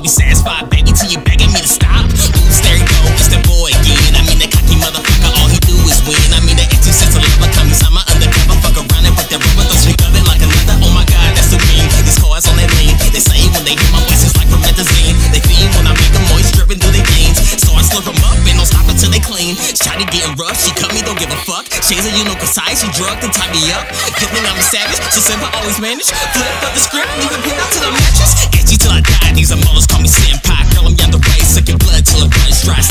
won't be satisfied, baby, till you begging me to stop. Oops, there you go, it's that boy again. I mean, that cocky motherfucker, all he do is win. I mean, that empty sense of love, come inside my undercover, fuck around and put that rubber, throw shake of it like another. Oh my god, that's the ring. These cars on that lean. They say when they hear my voice, it's like promethazine. They fiend when I make them moist, dripping through their veins. So I slurp them up and don't stop until they clean. Shotty getting rough, she cut me, don't give a fuck. Shades of you know precise, she drugged and tied me up. Good thing I'm a savage, so simple, always manage. Flip up the script, These are call me senpai. Girl, I'm young the race, sucking blood till it runs dry.